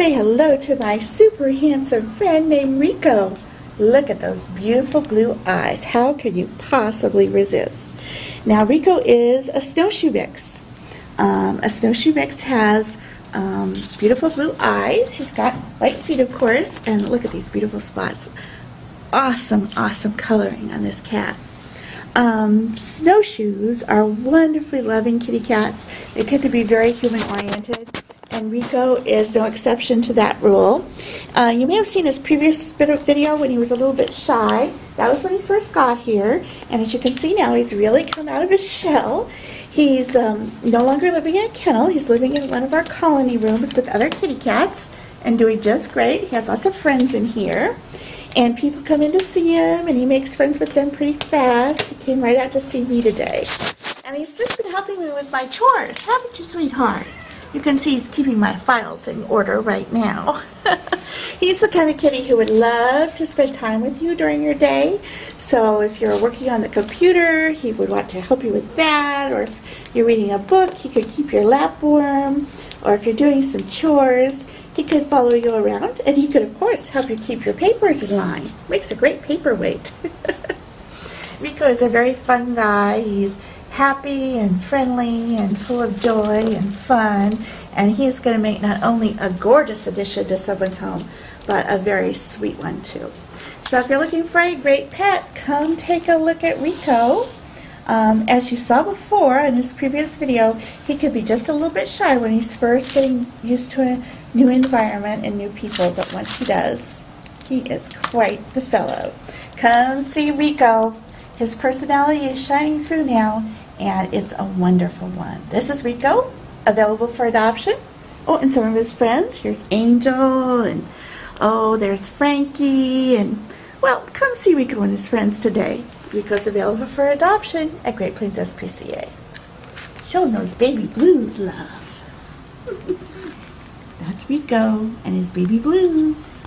say hello to my super handsome friend named Rico. Look at those beautiful blue eyes. How can you possibly resist? Now, Rico is a snowshoe mix. Um, a snowshoe mix has um, beautiful blue eyes. He's got white feet, of course, and look at these beautiful spots. Awesome, awesome coloring on this cat. Um, snowshoes are wonderfully loving kitty cats. They tend to be very human oriented, and Rico is no exception to that rule. Uh, you may have seen his previous video when he was a little bit shy. That was when he first got here, and as you can see now, he's really come out of his shell. He's um, no longer living in a kennel. He's living in one of our colony rooms with other kitty cats and doing just great. He has lots of friends in here. And people come in to see him, and he makes friends with them pretty fast. He came right out to see me today. And he's just been helping me with my chores, haven't you, sweetheart? You can see he's keeping my files in order right now. Oh. he's the kind of kitty who would love to spend time with you during your day. So if you're working on the computer, he would want to help you with that. Or if you're reading a book, he could keep your lap warm. Or if you're doing some chores, he could follow you around, and he could, of course, help you keep your papers in line. Makes a great paperweight. Rico is a very fun guy. He's happy and friendly and full of joy and fun, and he's going to make not only a gorgeous addition to someone's home, but a very sweet one too. So if you're looking for a great pet, come take a look at Rico. Um, as you saw before in his previous video, he could be just a little bit shy when he's first getting used to a new environment and new people, but once he does, he is quite the fellow. Come see Rico. His personality is shining through now, and it's a wonderful one. This is Rico, available for adoption. Oh, and some of his friends. Here's Angel, and oh, there's Frankie, and well, come see Rico and his friends today. Rico's available for adoption at Great Plains SPCA. Show him those baby blues, love. That's Rico and his baby blues.